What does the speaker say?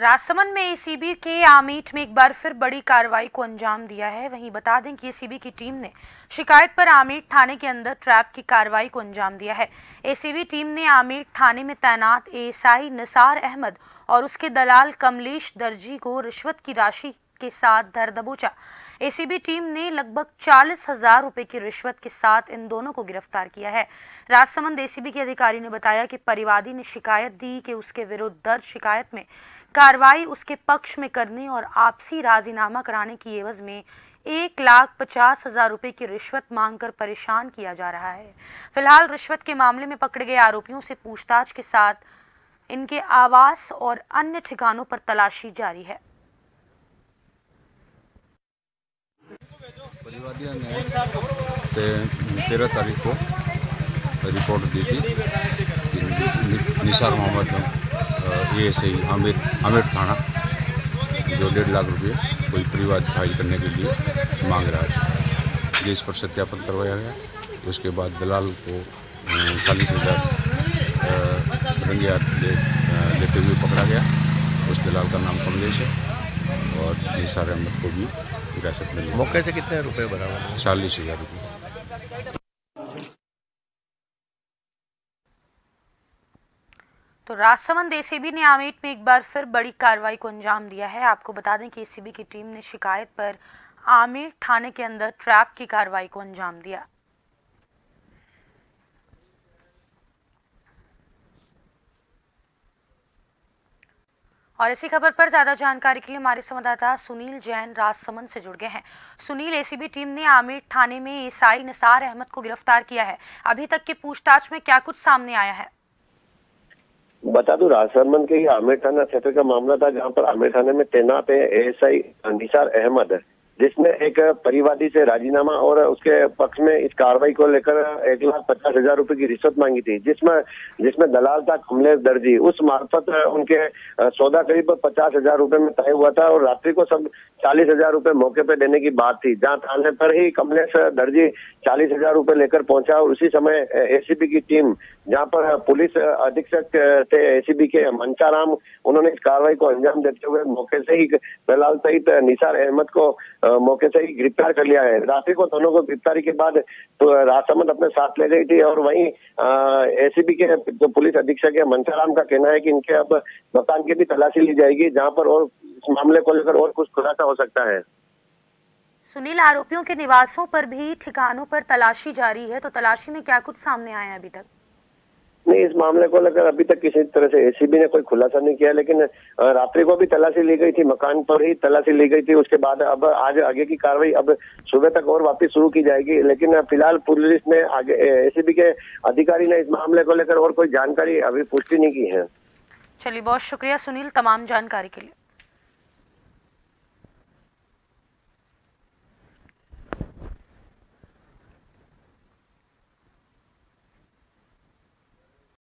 राजसमंद में एसीबी के आमीट में एक बार फिर बड़ी कार्रवाई को अंजाम दिया है। वहीं बता दें कि एसीबी की टीम ने शिकायत पर आमीट थाने के अंदर ट्रैप की कार्रवाई को अंजाम दिया है। एसीबी टीम ने आमीट थाने में तैनात एएसआई निसार अहमद और उसके दलाल कमलेश दर्जी को रिश्वत की राशि के साथ धर दबोचा। एसीबी टीम ने लगभग चालीस हज़ार रुपए की रिश्वत के साथ इन दोनों को गिरफ़्तार किया है। राजसमंद एसीबी के अधिकारी ने बताया कि परिवादी ने शिकायत दी कि उसके विरुद्ध दर्ज शिकायत में कार्रवाई उसके पक्ष में करने और आपसी राजीनामा कराने की एवज में एक लाख पचास हज़ार रुपए की रिश्वत मांगकर परेशान किया जा रहा है। फ़िलहाल रिश्वत के मामले में पकड़े गए आरोपियों से पूछताछ के साथ इनके आवास और अन्य ठिकानों पर तलाशी जारी है। तेरह तारीख को रिपोर्ट दी थी निसार मोहम्मद एस आई आमिर आमिर थाना जो डेढ़ लाख रुपए कोई परिवार फ़ाइल करने के लिए मांग रहा है। जिस पर सत्यापन करवाया गया। उसके बाद दलाल को चालीस हज़ार रंगे ले, लेते हुए पकड़ा गया। उस दलाल का नाम कमलेश है और निसार अहमद को भी हिरासत में मौके से कितने रुपए बराबर चालीस हज़ार रुपये। तो राजसमंद एसीबी ने आमेट में एक बार फिर बड़ी कार्रवाई को अंजाम दिया है। आपको बता दें कि एसीबी की टीम ने शिकायत पर आमेट थाने के अंदर ट्रैप की कार्रवाई को अंजाम दिया। और इसी खबर पर ज़्यादा जानकारी के लिए हमारे संवाददाता सुनील जैन राजसमंद से जुड़ गए हैं। सुनील, एसीबी टीम ने आमिर थाने में ईसाई निसार अहमद को गिरफ़्तार किया है। अभी तक की पूछताछ में क्या कुछ सामने आया है? बता दू, राजसमंद के आमिर थाना क्षेत्र का मामला था, जहाँ पर आमिर थाने में तैनात है एएसआई निसार अहमद। जिसने एक परिवादी से राजीनामा और उसके पक्ष में इस कार्रवाई को लेकर एक लाख पचास हज़ार रुपए की रिश्वत मांगी थी, जिसमें जिसमें दलाल था कमलेश दर्जी। उस मार्फत उनके सौदा करीब पचास हज़ार रुपए में तय हुआ था और रात्रि को सब चालीस हज़ार रुपए मौके पर देने की बात थी। जहाँ थाने पर ही कमलेश दर्जी चालीस हज़ार रुपए लेकर पहुँचा और उसी समय एसीबी की टीम, जहाँ पर पुलिस अधीक्षक थे एसीबी के मंचाराम उन्होंने इस कार्रवाई को अंजाम देते हुए मौके से ही दलाल सहित निसार अहमद को मौके से ही गिरफ़्तार कर लिया है। रात्रि को दोनों को गिरफ्तारी के बाद तो राजसमंद अपने साथ ले गई थी और वहीं एसीबी के जो पुलिस अधीक्षक है मंचाराम का कहना है कि इनके अब मकान की भी तलाशी ली जाएगी, जहाँ पर और इस मामले को लेकर और कुछ खुलासा हो सकता है। सुनील, आरोपियों के निवासों पर भी ठिकानों पर तलाशी जारी है तो तलाशी में क्या कुछ सामने आया अभी तक? नहीं इस मामले को लेकर अभी तक किसी तरह से एसीबी ने कोई खुलासा नहीं किया, लेकिन रात्रि को भी तलाशी ली गई थी, मकान पर ही तलाशी ली गई थी, उसके बाद अब आज आगे की कार्रवाई अब सुबह तक और वापस शुरू की जाएगी, लेकिन फ़िलहाल पुलिस ने आगे एसीबी के अधिकारी ने इस मामले को लेकर और कोई जानकारी अभी पुष्टि नहीं की है। चलिए, बहुत शुक्रिया सुनील, तमाम जानकारी के लिए।